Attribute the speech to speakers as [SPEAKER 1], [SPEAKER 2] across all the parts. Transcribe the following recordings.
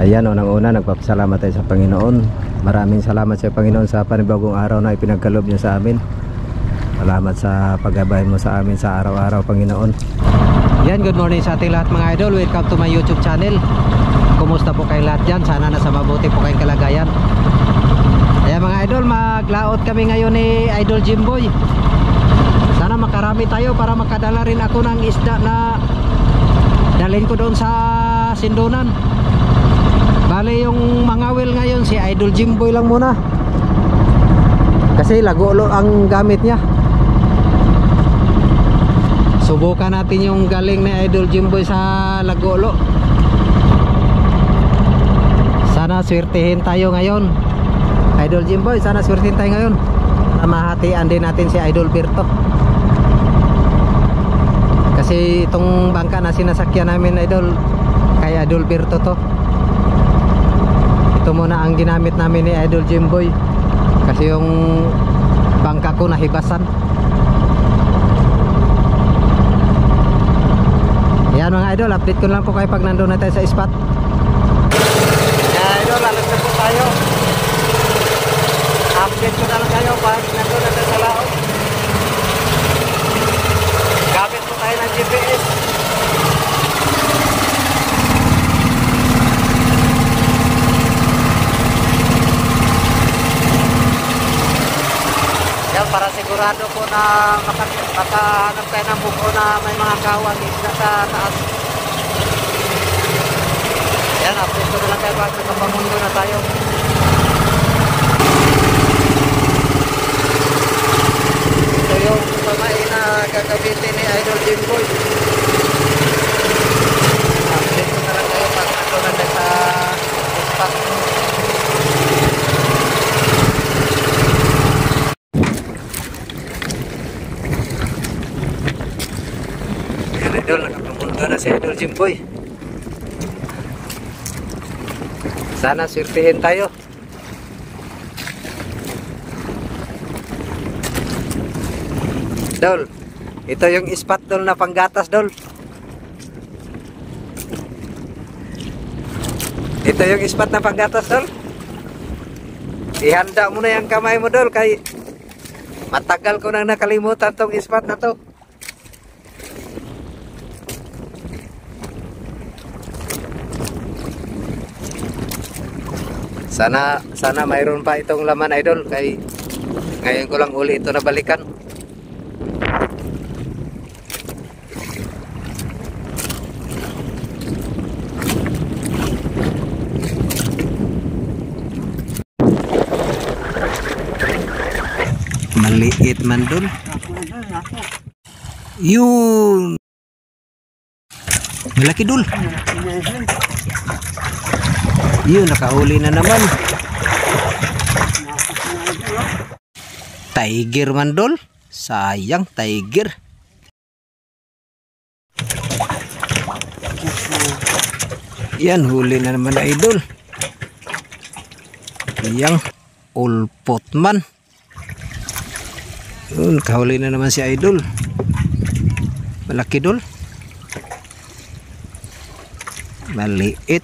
[SPEAKER 1] Ayan, unang-una, nagpapasalamat tayo sa Panginoon. Maraming salamat sa Panginoon sa panibagong araw na ipinagkalob niyo sa amin. Salamat sa paggabay mo sa amin sa araw-araw, Panginoon. Yan, good morning sa ating lahat mga idol. Welcome to my YouTube channel. Kumusta po kayo lahat dyan? Sana nasa mabuti po kayong kalagayan. Ayan mga idol, maglaot kami ngayon ni Idol Jimboy. Sana makarami tayo para makadala rin ako ng isda na dalhin ko doon sa Sindunan. Bale yung mangawil ngayon si Idol Jimboy lang muna. Kasi lagolo ang gamit niya. Subukan natin yung galing ni Idol Jimboy sa lagolo. Sana swertihin tayo ngayon. Idol Jimboy, sana swertihin tayo ngayon. Mahatian din natin si Idol Berto. Kasi itong bangka na sinasakyan namin Idol kay Idol Berto to. Ito muna ang ginamit namin ni Idol Jimboy. Kasi yung bangka ko nahibasan. Yan mga idol, update ko lang po kayo pag nandun na tayo sa spot. Yan idol, alas na po tayo. Update ko na lang kayo pag nandun na tayo sa laot. Gamit po tayo ng GPS. Yan, para sigurado po na maka- makahanap tayo ng buko na may mga kawang isda sa taas. Yan, update ko na lang kayo pag nakapamundo na tayo. Ito yung pamain na gagamitin ni Idol Jimboy. Update ko na lang kayo pag nandun na tayo sa spot. Yan idol, nakapunta na si Idol Jimboy. Sana swertihin tayo. Dol, ito yung spot dol na panggatas dol. Ito yung spot na panggatas dol. Ihanda mo na yung kamay mo dol kay matagal ko nang nakalimutan tong spot na to. Sana sana mayroon pa itong laman idol kay ngayon ko lang uli ito nabalikan. Maliit man dun. Yun. Malaki dul. Yun, nakahuli na naman. Tiger man dol. Sayang, tiger. Yan, huli na naman na idol. Yang ulpot man. Yun, kahuli na naman si idol. Malaki dol. Maliit.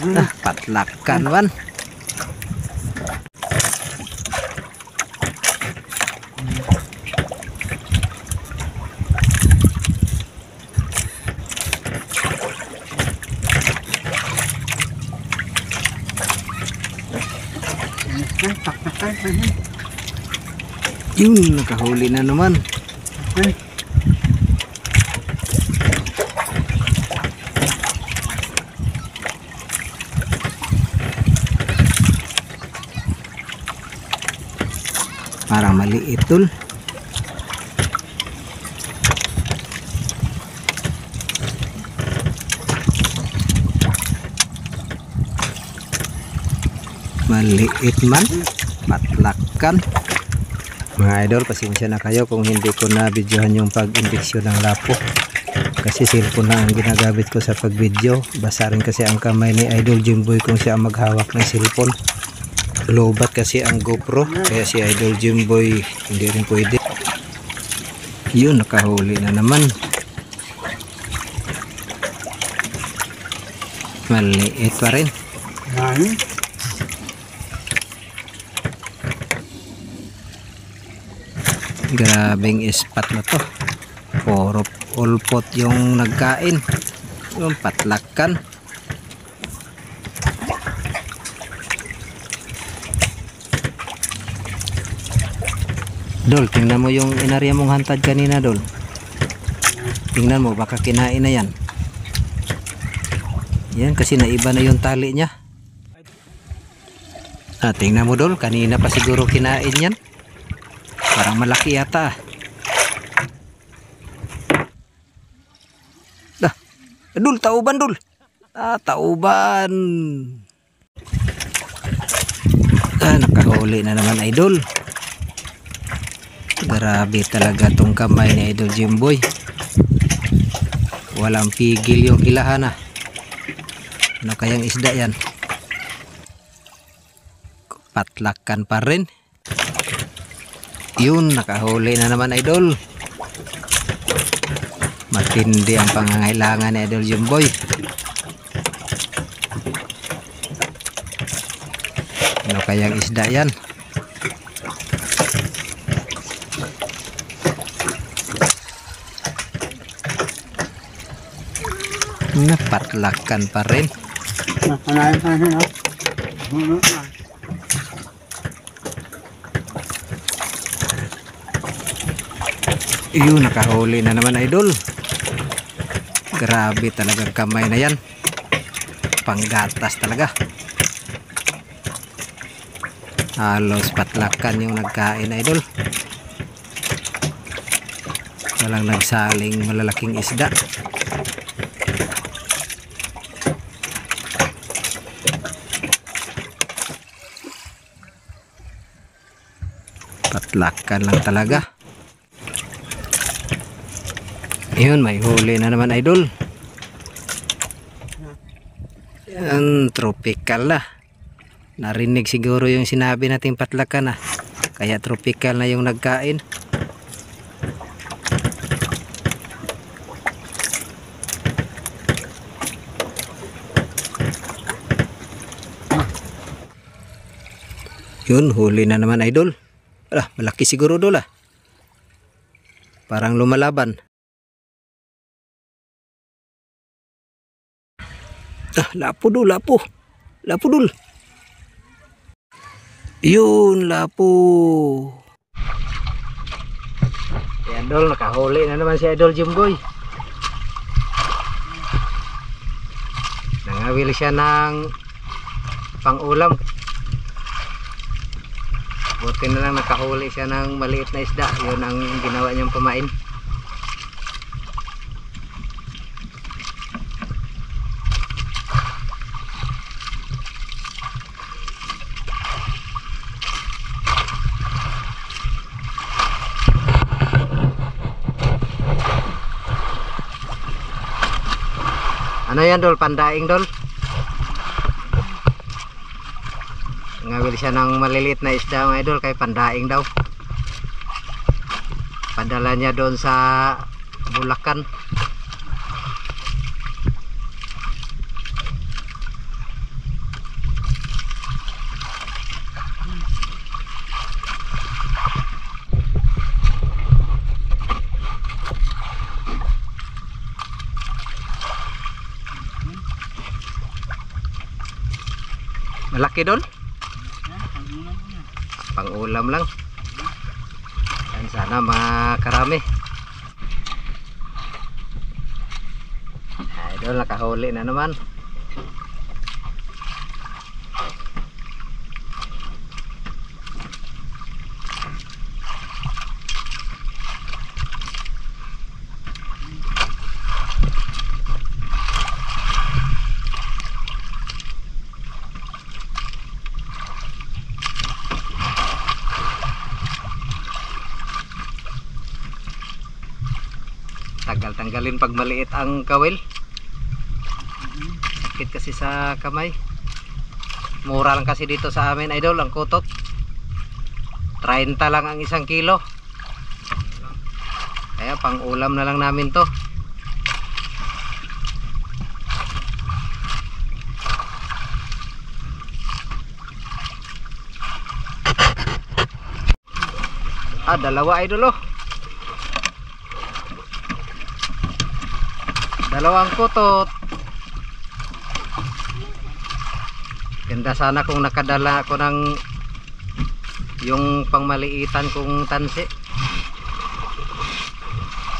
[SPEAKER 1] Ah, patlakan man. Yun, nakahuli na naman. Parang maliit tol. Maliit man. Patlakan. Mga idol, pasensya na kayo kung hindi ko na videohan yung pag-impeksyon ng lapo. Kasi cellphone lang ang ginagamit ko sa pag-video. Basa rin kasi ang kamay ni Idol Jimboy kung siya maghawak ng cellphone. Lobat kasi ang GoPro. Kaya si Idol Jimboy hindi rin pwede. Yun, nakahuli na naman. Maliit pa rin.
[SPEAKER 2] Yan.
[SPEAKER 1] Grabing ispat na to. Puro ulpot yung nagkain. Yung patlakan. Dol, tingnan mo yung inarya mong hantad kanina, Dol. Tingnan mo, baka kinain na yan. Yan, kasi naiba na yung tali niya. Ah, tingnan mo, Dol. Kanina pa siguro kinain yan. Parang malaki yata. Dah. Dul, tauban dul. Ah, tauban. Ah, nakahuli na naman idol. Grabe talaga tong kamay ni Idol Jimboy. Walang pigil yung hilahan ah. Ano kayang isda yan? Patlakan pa rin. Yun, nakahuli na naman idol. Matindi ang pangangailangan ni Idol Jumboy. Ano kayang isda yan? Napatlakan pa rin. Yun, nakahuli na naman idol. Grabe talagang kamay na yan. Panggatas talaga. Halos patlakan yung nagkain idol. Walang nagsaling malalaking isda. Patlakan lang talaga. Yun, may huli na naman idol. Yan, tropical na. Narinig siguro yung sinabi nating patlakan na. Kaya tropical na yung nagkain. Yun, huli na naman idol. Ala, malaki siguro dol ah. Parang lumalaban. Ah, lapo dul, lapo. Lapo dul. Yun, lapo. Si Idol, nakahuli na naman si Idol Jimboy. Nangawil siya ng pang-ulam. Buti na lang nakahuli siya ng maliit na isda. Yun ang ginawa niyang pamain. Ano yan dol? Pandaing dol? Ngawil siya ng maliliit na isda mga idol kay pandaing daw. Padala niya doon sa Bulacan. Malaki doon? Ulam lang. Yan sana makarami. Idol nakahuli na naman. tanggalin pag maliit ang kawil. Sakit kasi sa kamay. Mura lang kasi dito sa amin idol ang kutot. 30 lang ang isang kilo. Kaya pang ulam na lang namin to. Ah dalawa idol oh. Dalawang kutot. Ganda sana kung nakadala ako ng yung pangmaliitan kong tansi.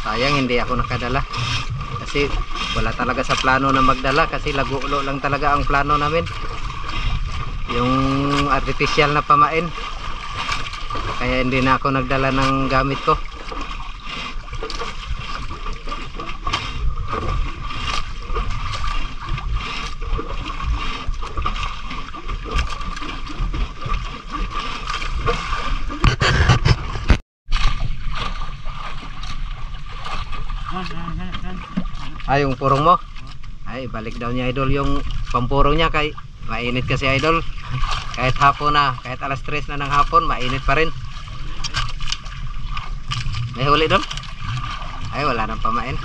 [SPEAKER 1] Sayang hindi ako nakadala. Kasi wala talaga sa plano na magdala kasi lagulo lang talaga ang plano namin. Yung artificial na pamain. Kaya hindi na ako nagdala ng gamit ko. Ay, yung purong mo? Ay, balik daw niya idol yung pampurong niya kay mainit kasi idol. Kahit hapon na, kahit alas 3 na ng hapon, mainit pa rin. May huli doon? Ay, wala nang pamain.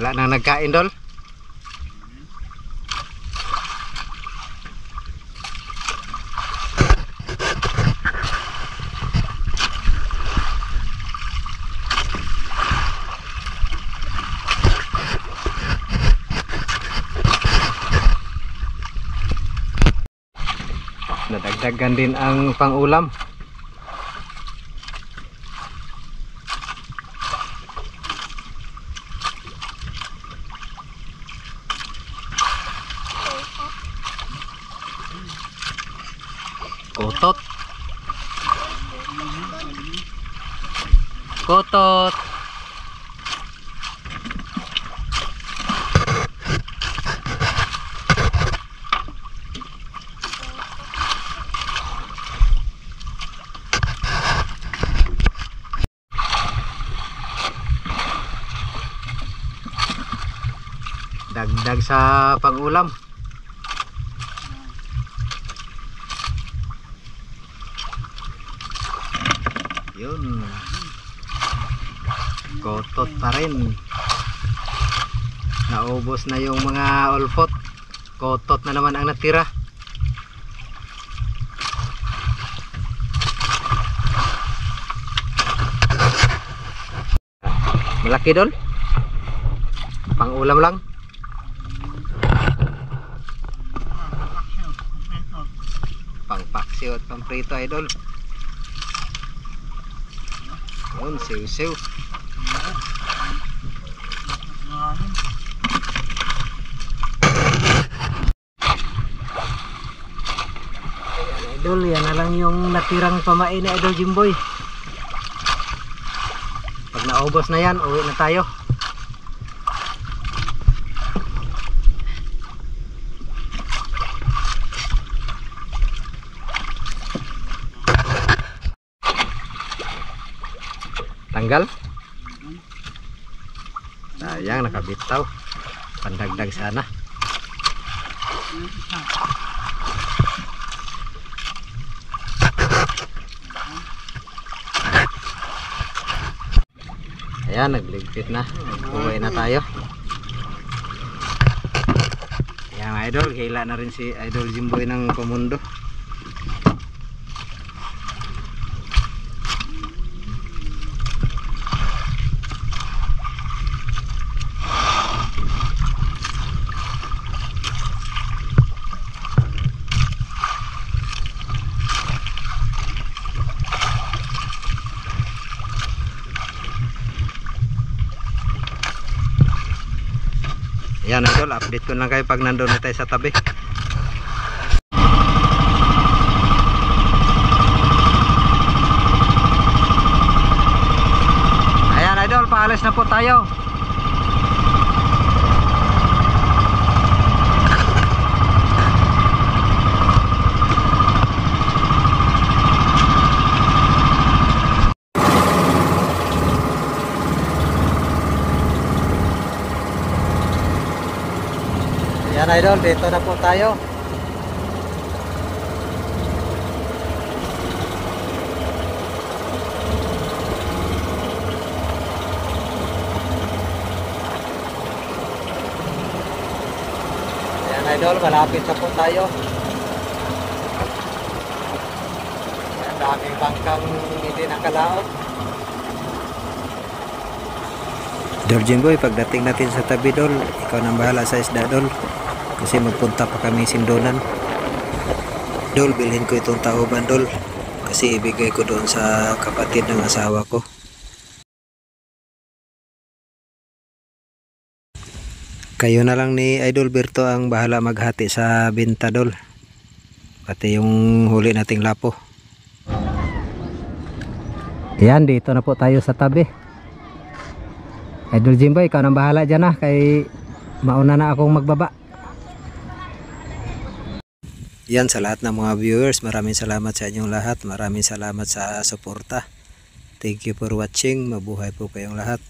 [SPEAKER 1] Wala nang nagkain dol? Nadagdagan din ang pangulam. Kotot. Kotot. Dagdag sa pangulam. Yun. Kotot pa rin. Naubos na yung mga ulfot. Kotot na naman ang natira. Malaki doon. Pang ulam lang. Pang paksiw pang prito idol. Yun, siw-siw. Idol, yan na lang yung natirang pamain na idol Jimboy. Pag naubos na yan, uwi na tayo. Tanggal? Sayang nakabitaw. Pandagdag sana. Ayan, nagligpit na. Uwi na tayo. Ayan, idol. Hila na rin si Idol Jimboy ng Komundo. Ayan, idol. Update ko lang kayo pag nandun na tayo sa tabi. Ayan idol, paalis na po tayo. Yan idol, dito na po tayo. Yan idol, malapit na po tayo. Yan, daming bangkang hindi nakalaot. Dol Jimboy, pagdating natin sa tabi Dol, ikaw nang bahala sa isda Dol. Kasi magpunta pa kami sindonan. Dol, bilhin ko itong tauban Dol. Kasi ibigay ko doon sa kapatid ng asawa ko. Kayo na lang ni Idol Berto ang bahala maghati sa binta Dol. Pati yung huli nating lapo. Yan, dito na po tayo sa tabi. Idol Jimboy, ikaw nang bahala dyan ah, kay mauna na akong magbaba. Yan sa lahat ng mga viewers, maraming salamat sa inyong lahat, maraming salamat sa suporta. Thank you for watching, mabuhay po kayong lahat.